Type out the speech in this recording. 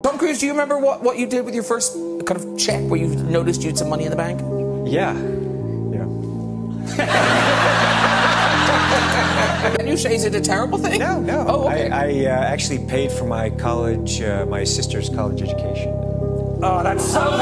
Tom Cruise, do you remember what, what you did with your first kind of check where you noticed you had some money in the bank? Yeah. Yeah. Can you say, is it a terrible thing? No, no. Oh, okay. I, I uh, actually paid for my college, uh, my sister's college education. oh, that's so